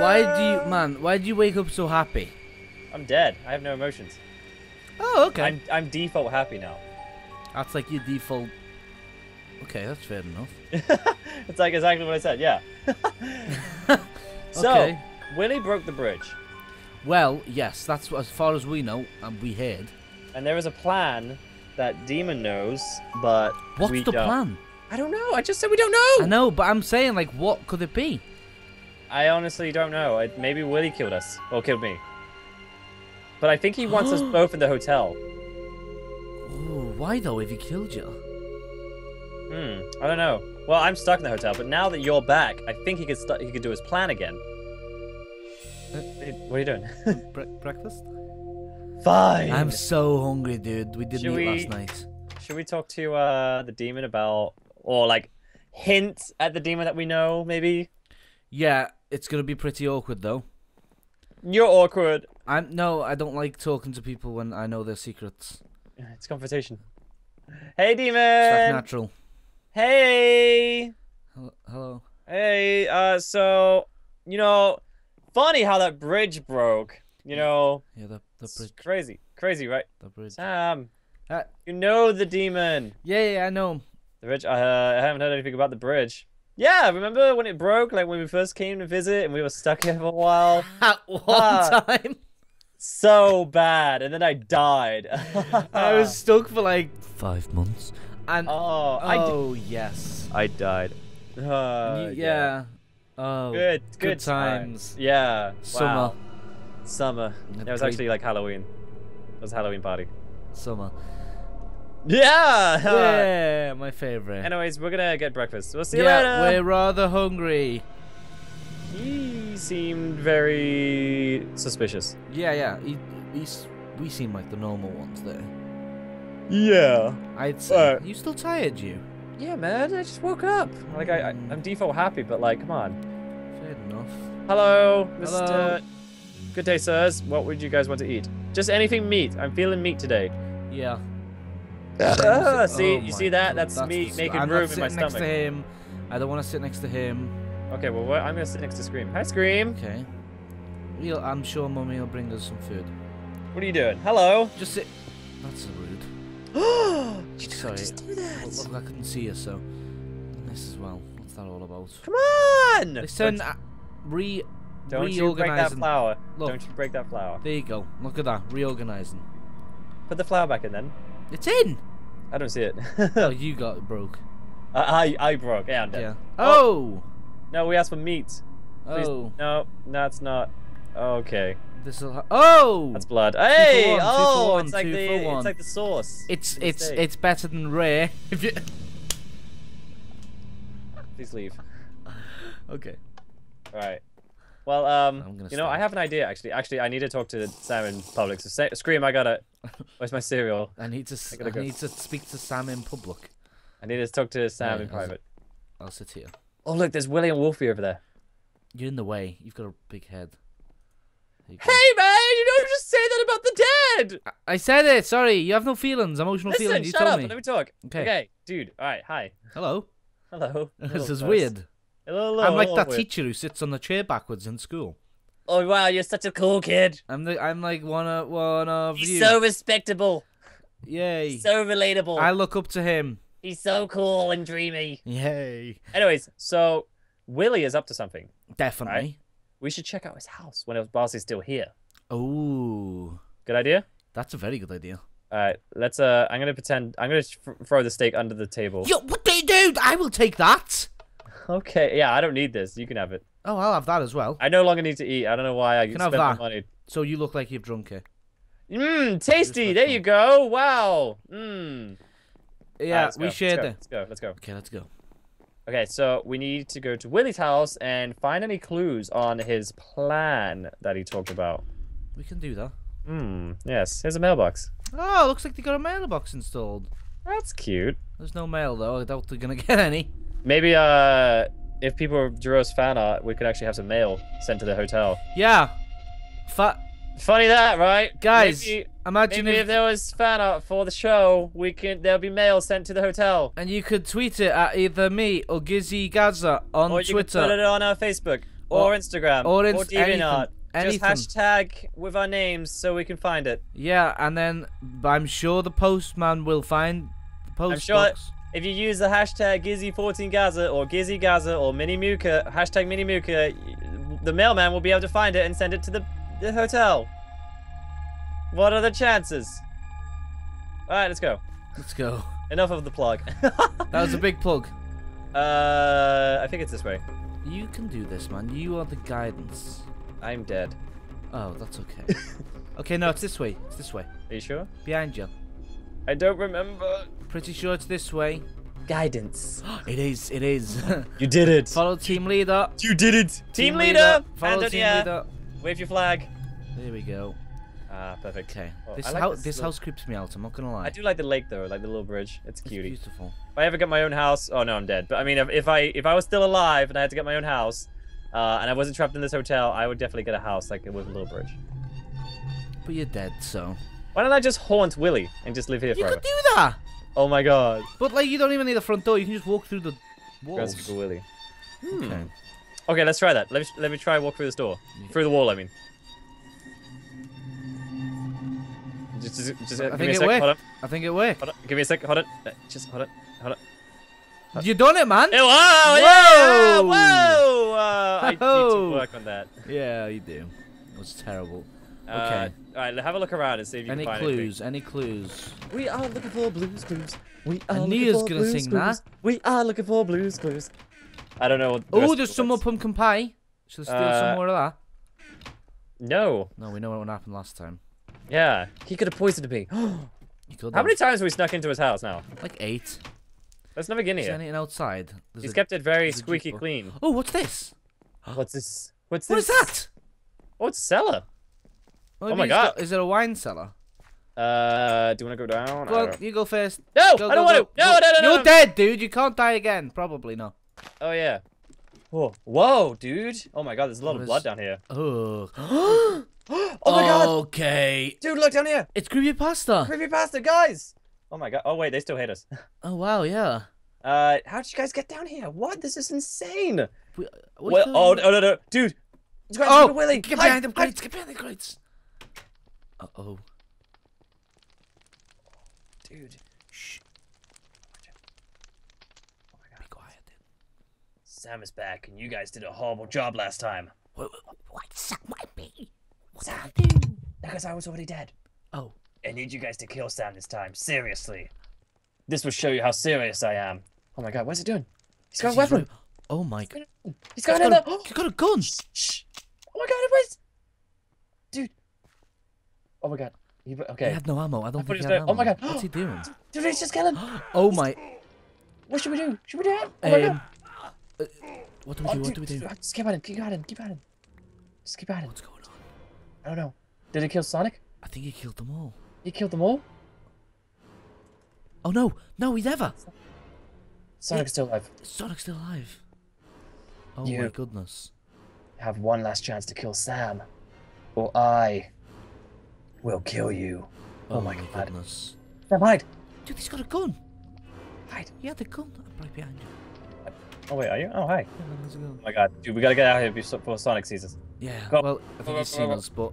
Why do you, man? Why do you wake up so happy? I'm dead. I have no emotions. Oh, okay. I'm I'm default happy now. That's like your default. Okay, that's fair enough. it's like exactly what I said. Yeah. so Okay. Willie broke the bridge, Well, yes, that's as far as we know, and we heard. and there is a plan that Demon knows, but What's we the don't. plan? I don't know. I just said we don't know. I know, but I'm saying, like, what could it be? I honestly don't know. I, maybe Willie killed us. Or killed me. But I think he wants us both in the hotel. Ooh, why though? If he killed you? Hmm. I don't know. Well, I'm stuck in the hotel, but now that you're back, I think he could stu- he could do his plan again. Hey, What are you doing? Bre- breakfast? Fine. I'm so hungry, dude. We didn't Should eat we- last night. Should we talk to uh the demon about or like hint at the demon that we know, maybe? Yeah, it's gonna be pretty awkward though. You're awkward. I'm no, I don't like talking to people when I know their secrets. It's confrontation. Hey It's like natural. Hey. Hello. hello. Hey, uh, so, you know, funny how that bridge broke. You know, Yeah, the the it's bridge. crazy, crazy, right? The bridge. Sam, Uh, you know the demon. yeah, yeah, I know. The bridge. Uh, I haven't heard anything about the bridge. Yeah, remember when it broke? Like when we first came to visit and we were stuck here for a while. At one Ah. time, so bad, and then I died. I was stuck for like five months. And Oh, oh yes. I died. Uh, You- yeah. Oh. Good, good, good times. times. Yeah. Wow. Summer. Had It was actually like Halloween. It was a Halloween party. Summer. Yeah. Yeah, my favorite. Anyways, we're gonna get breakfast. We'll see you yeah, later. we're rather hungry. He seemed very suspicious. Yeah, yeah. He, he's, we seem like the normal ones there. Yeah. I'd say. Right. You still tired, you? Yeah, man. I just woke up. Like I, I I'm hmm. default happy, but like, come on. Fair enough. Hello, Mr. Hello. Good day, sirs. What would you guys want to eat? Just anything meat. I'm feeling meat today. Yeah. Ah, see, Oh you see that? God, That's, me dis- making I'm room in my sitting next to him. I don't want to sit next to him. Okay, well, what, I'm gonna sit next to Scream. Hi, Scream. Okay. We'll, I'm sure Mummy will bring us some food. What are you doing? Hello. Just sit. That's rude. you Sorry. just do that. Look, look, I couldn't see you, so. This as well. What's that all about? Come on. Listen, Don't, re. Don't you break that flower. Look. Don't you break that flower. There you go. Look at that. Reorganizing. Put the flower back in then. It's in! I don't see it. oh, you got it broke. I, I I broke. Yeah, I'm dead. Yeah. Oh. Oh! No, we asked for meat. Please. Oh. No, that's not. Okay, This'll. Ha- oh! that's blood. Hey! one, two for oh, one, it's like the it's like the sauce. It's the it's steak. it's better than rare. If you. Please leave. Okay. All right. Well, um, you know, I have an idea actually. Actually, I need to talk to Sam in public. So say, scream! I got it. Where's my cereal? I need to. I gotta I go. need to speak to Sam in public. I need to talk to Sam in it? private. I'll sit here. Oh look, there's Willie and Wolfie over there. You're in the way. You've got a big head. There you go. Hey man, you don't just say that about the dead. I- I said it. Sorry, you have no feelings. Emotional Listen, feelings. You shut told up me. let me talk. Okay. Okay, dude. All right, hi. Hello. Hello. this is first. weird. Hello, hello, I'm like hello, that teacher who sits on the chair backwards in school. Oh wow, you're such a cool kid. I'm the. I'm like one of one of He's you. so respectable. Yay. So relatable. I look up to him. He's so cool and dreamy. Yay. Anyways, so Willie is up to something. Definitely. We should check out his house when his boss is still here. Oh, Good idea. that's a very good idea. All right, let's. Uh, I'm gonna pretend. I'm gonna th- throw the steak under the table. Yo, what do you do? I will take that. Okay. Yeah, I don't need this. You can have it. Oh, I'll have that as well. I no longer need to eat. I don't know why I Can spent have my that. money. So you look like you've drunk it. Mmm, tasty. There you go. Wow. Mmm. Yeah, let's we shared it. Let's go. Let's go. Okay, let's go. Okay, so we need to go to Willie's house and find any clues on his plan that he talked about. We can do that. Hmm. Yes. Here's a mailbox. Oh, looks like they got a mailbox installed. That's cute. There's no mail though. I doubt they're gonna get any. Maybe uh, if people drew us fan art, we could actually have some mail sent to the hotel. Yeah. Fa- Funny that, right? Guys, maybe, Imagine maybe if, if there was fan art for the show, we can there'll be mail sent to the hotel. and you could tweet it at either me or Gizzy Gazza on or Twitter. put it on our Facebook or, Or- Instagram or or, ins- anything, DeviantArt. anything. Just hashtag with our names so we can find it. Yeah, and then I'm sure the postman will find the post I'm sure box. If you use the hashtag Gizzy14Gazza or Gizzy Gazza or MiniMuka, hashtag MiniMuka, the mailman will be able to find it and send it to the, the hotel. What are the chances? Alright, let's go. Let's go. Enough of the plug. That was a big plug. uh, I think it's this way. You can do this, man. You are the guidance. I'm dead. Oh, that's okay. okay, no, it's this way. It's this way. Are you sure? Behind you. I don't remember. Pretty sure it's this way. Guidance. It is. It is. You did it. Follow team leader. You did it. Team, leader. Follow Hand team on the air. leader. Wave your flag. There we go. Ah, perfect. Okay. Well, this like house. this This house creeps me out. I'm not gonna lie. I do like the lake though, like the little bridge. It's It's cutie. beautiful. If I ever get my own house, oh no, I'm dead. But I mean, if, if I if I was still alive and I had to get my own house, uh, and I wasn't trapped in this hotel, I would definitely get a house like with a little bridge. But you're dead, so. Why don't I just haunt Willy and just live here You forever? could do that. Oh my god. But like, you don't even need a front door. You can just walk through the walls. That's for Willy. Hmm. Okay. Okay, let's try that. Let me let me try walk through this door. Through the wall, I mean. Just, just, just I give think me a it sec. worked. Hold on, I think it worked. hold on. Give me a sec. Hold on. Uh, Just hold on. Hold on. You done it, man. Oh, wow! Yeah! Whoa! Whoa! Uh, I need to work on that. Yeah, you do. It was terrible. Uh, Okay. All right, have a look around and see if you Any can find clues? Any clues? anything. We are looking for blues clues. We are I looking knew you was for gonna blues sing clues. that. We are looking for blues clues. I don't know. What the Oh, there's the some more pumpkin pie. Should I steal Uh, some more of that? No. No, we know what happened last time. Yeah, he could have poisoned me. You could How have. many times have we snuck into his house now? Like eight. Let's never get in here. anything outside? There's He's a- kept it very squeaky clean. Oh, what's this? What's this? What's this? is that? Oh, it's cellar. Oh, my God. got- Is it a wine cellar? Uh, do you want to go down? Go on, you go first. No, Go, I don't go, want go. to. No, no, no, no. You're no. dead, dude. You can't die again. Probably not. Oh yeah. Whoa, whoa, dude. Oh my god, there's a lot What of blood down here. Oh. Oh my god, Okay. dude, look down here. It's creepypasta. Creepypasta, guys. Oh my god. Oh wait, they still hate us. Oh wow, yeah. Uh, how'd you guys get down here? What? This is insane. We, we Well, thought oh no, no, no, dude. Oh, to get behind them crates. Get behind the crates. Uh oh. Dude. Shh. Oh my god. Be quiet. Dude. Sam is back, and you guys did a horrible job last time. What? What's up, my baby? Sam. Because I was already dead. Oh. I need you guys to kill Sam this time. Seriously. This will show you how serious I am. Oh my god, what's he doing? He's got a weapon. right- Oh my god. He's He's got got, another. a, he's got a gun. Shh. Oh my god, it was. Dude. Oh my god. He, okay. He had no ammo. I don't thought think he he had gonna- oh my. God. What's he doing? Dude, he's just killing. Oh my. What should we do? Should we do it? Oh my. Um. uh, What do we Oh, do? What do we do? Just keep at him. Keep at him. Keep at him. Just keep at him. What's going on? I don't know. Did he kill Sonic? I think he killed them all. He killed them all? Oh no! No, he's never. Sonic's still alive. Sonic's still alive. Oh my You- goodness. Have one last chance to kill Sam, or I will kill you. Oh, my my God. goodness. Sam, hide. Dude, he's got a gun. Hide. He had the gun. I'm right behind you. Oh wait, are you? Oh hi. Yeah, there's a gun. Oh my god, dude, we gotta get out of here before Sonic sees us. Yeah. Go. Well, I think he's seen us, but.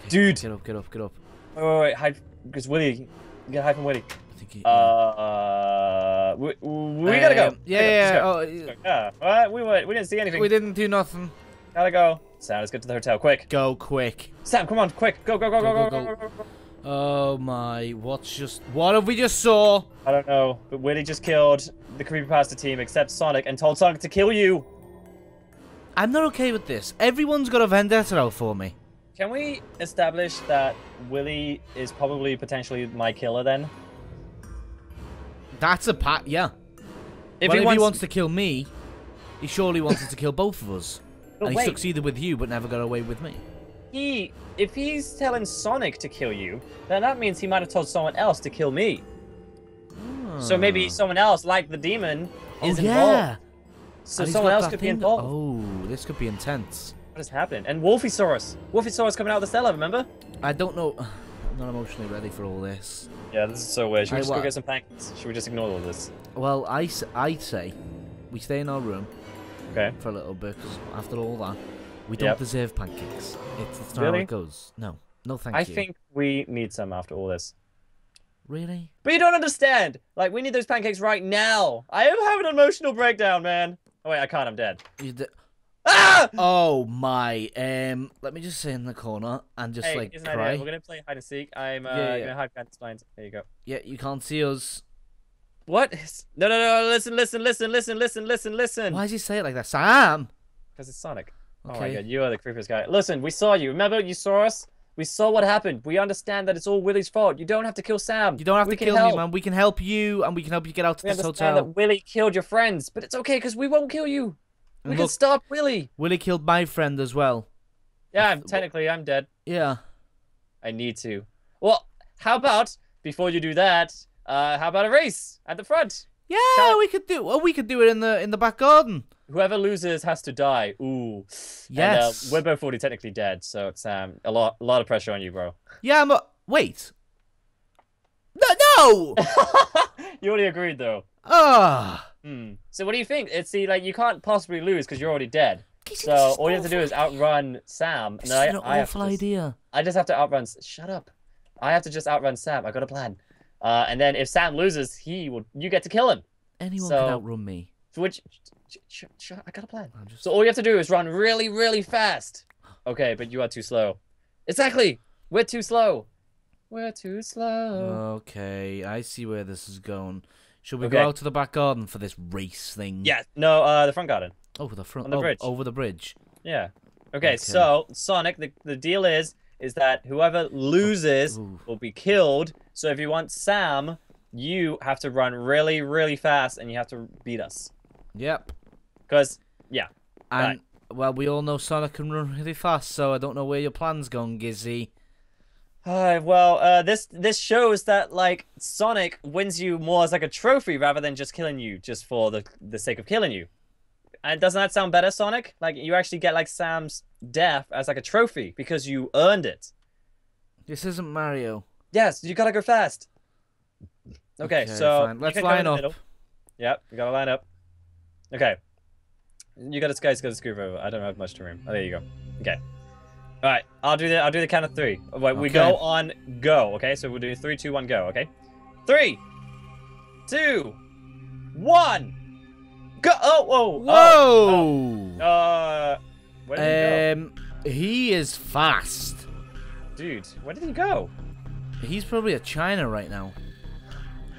Okay, Dude. Get up! Get up! Get up! Wait, wait, wait, hide, because Willy, you gotta hide from Willy. I think he. Uh, we, we gotta go. Um, Yeah, Gotta go, yeah. go. Oh. Yeah, alright, we went, we didn't see anything. we didn't do nothing. Gotta go. Sam, let's get to the hotel, quick. Go quick. Sam, come on, quick, go, go, go, go, Go, go, go, go, go, go. Oh my! What's just? What have we just saw? I don't know, but Willy just killed the creepypasta team except Sonic and told Sonic to kill you. I'm not okay with this. Everyone's got a vendetta out for me. Can we establish that Willy is probably potentially my killer then? That's a pat. Yeah. If well, he if wants, he wants to kill me, he surely wanted to kill both of us. But and he wait. succeeded with you, but never got away with me. he, if he's telling Sonic to kill you, then that means he might have told someone else to kill me. So maybe Ah. someone else, like the demon, Oh is yeah. involved. So And someone else could be involved. Oh, this could be intense. What is happening? And Wolfiesaurus. Wolfiesaurus coming out of the cellar, remember? I don't know. I'm not emotionally ready for all this. Yeah, this is so weird. Should we just go get some pancakes? Should we just ignore all this? Well, I, I'd say we stay in our room Okay. for a little bit, after all that, we don't Yep. deserve pancakes. It's, it's not how Really? it goes. No. No, thank I you. I think we need some after all this. Really? But you don't understand. Like, we need those pancakes right now. I am having an emotional breakdown, man. Oh, wait, I can't. I'm dead. Ah! oh my. Um, let me just sit in the corner and just hey, like an idea. cry. We're gonna play hide and seek. I'm uh, Yeah, yeah. gonna hide behind this blind. There you go. Yeah, you can't see us. What? No, no, no. Listen, listen, listen, listen, listen, listen, listen. Why does he say it like that? Sam. Because it's Sonic. Oh my god, you are the creepiest guy. Listen, we saw you. Remember, you saw us. We saw what happened. We understand that it's all Willie's fault. You don't have to kill Sam. You don't have we to kill help. me, man. We can help you, and we can help you get out to We this understand hotel. that Willie killed your friends, but it's okay because we won't kill you. We And can stop Willie. Willie killed my friend as well. Yeah, I'm, technically I'm dead. Yeah. I need to. Well, how about before you do that? Uh, how about a race at the front? Yeah, Shall- we could do. Well, we could do it in the in the back garden. Whoever loses has to die. Ooh. Yes. And, uh, we're both already technically dead, so it's um a lot a lot of pressure on you, bro. Yeah, but wait. No, no. you already agreed though. Ah. Hmm. So what do you think? It's see, like you can't possibly lose because you're already dead. So all you have to do is awful. outrun Sam, This and I, an I awful just- idea. I just have to outrun. Shut up. I have to just outrun Sam. I got a plan. Uh, and then if Sam loses, he will. You get to kill him. Anyone So- can outrun me. Which, sh- sh- sh- I got a plan. Just. So all you have to do is run really, really fast. Okay, but you are too slow. Exactly. We're too slow. We're too slow. Okay, I see where this is going. Should we Okay. go out to the back garden for this race thing? Yeah. No. Uh, the front garden. Over the front. On the oh, bridge. Over the bridge. Yeah. Okay, Okay. so Sonic, the, the deal is is that whoever loses Ooh. will be killed. So if you want Sam, you have to run really, really fast and you have to beat us. Yep. Cause yeah. And well, we all know Sonic can run really fast, so I don't know where your plan's gone, Gizzy. Uh, well, uh, this this shows that like Sonic wins you more as like a trophy rather than just killing you just for the the sake of killing you. And doesn't that sound better, Sonic? Like you actually get like Sam's death as like a trophy because you earned it. This isn't Mario. Yes, you gotta go fast. Okay, Okay, so fine. Let's line up. middle. Yep, you gotta line up. Okay. You gotta guys gotta scoop over. I don't have much to room. Oh, there you go. Okay. All right, I'll do the I'll do the count of three. Wait, we go on go. Okay, so we'll do three, two, one, go. Okay. Three, two, one, go. Oh, whoa, Whoa! Oh, uh, where did um, he is fast. dude? Where did he go? He's probably at China right now.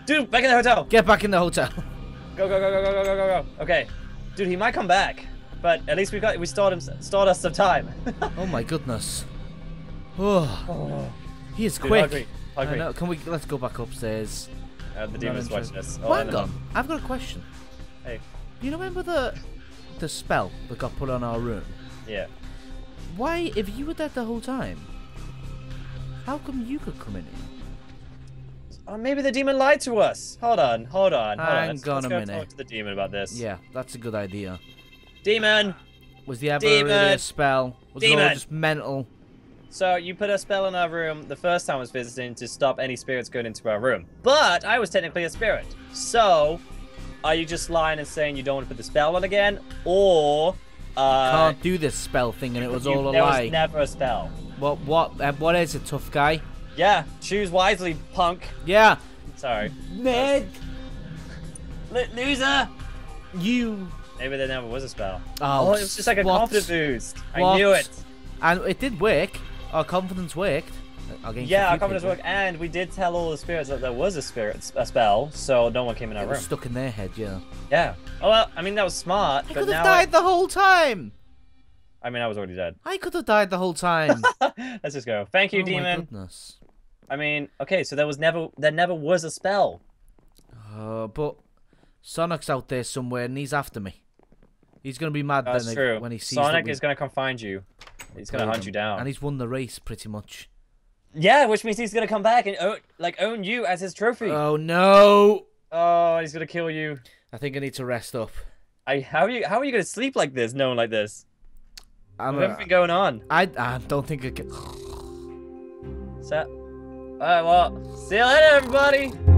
Dude, back in the hotel. Get back in the hotel. Go go go go go go go go go. Okay, dude, he might come back, but at least we got we stalled him stalled us some time. oh my goodness. Oh, oh, he is dude, quick. hungry, I hungry. know. Can we? Let's go back upstairs. Uh, the demon's watching us. Oh, hang on. I've got a question. Hey. You remember the the spell that got put on our room? Yeah. Why, if you were dead the whole time, how come you could come in here? Oh, maybe the demon lied to us. Hold on, hold on, hold on. Hang Let's, on let's a go minute. talk to the demon about this. Yeah, that's a good idea. Demon. Was the ever really a spell? Was it all Demon! just mental? So you put a spell in our room the first time I was visiting to stop any spirits going into our room. But I was technically a spirit. So are you just lying and saying you don't want to put the spell on again, or uh, Can't do this spell thing, and it was you- all a there lie. was never a spell? What? What? Uh, what is a tough guy? Yeah, choose wisely, punk. Yeah, Sorry. Ned. L- loser! You. Maybe there never was a spell. Oh, Oh, it was just like a what? confidence boost. I knew it. And it did work. Our confidence worked. Against Yeah, our few confidence people. worked, and we did tell all the spirits that there was a spirit a spell, so no one came in our It was room. stuck in their head, yeah. Yeah. Oh well, I mean that was smart, I could have died the whole time. I, I mean I was already dead. I could have died the whole time. Let's just go. Thank you, oh my demon. goodness. I mean, okay, so there was never there never was a spell. Uh, but Sonic's out there somewhere and he's after me. He's gonna be mad That's then true. when he sees Sonic that we is gonna come find you. He's gonna hunt him. you down. and he's won the race pretty much. Yeah, which means he's gonna come back and own, like own you as his trophy. Oh no! oh, he's gonna kill you. I think I need to rest up. I how are you how are you gonna sleep like this, knowing like this? I'm What's a, been going on? I, I don't think I can. So, alright, uh, well, see you later, everybody.